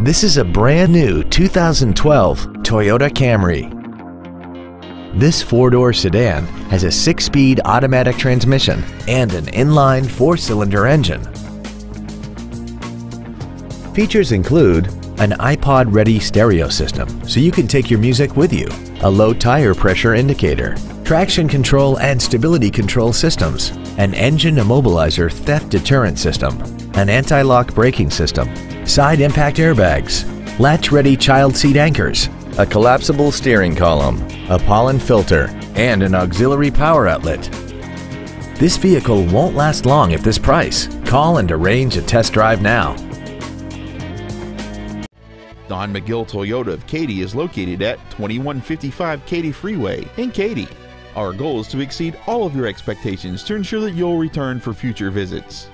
This is a brand new 2012 Toyota Camry. This four-door sedan has a six-speed automatic transmission and an inline four-cylinder engine. Features include an iPod-ready stereo system so you can take your music with you, a low tire pressure indicator, traction control and stability control systems, an engine immobilizer theft deterrent system, an anti-lock braking system, side impact airbags, latch-ready child seat anchors, a collapsible steering column, a pollen filter, and an auxiliary power outlet. This vehicle won't last long at this price. Call and arrange a test drive now. Don McGill Toyota of Katy is located at 2155 Katy Freeway in Katy. Our goal is to exceed all of your expectations to ensure that you'll return for future visits.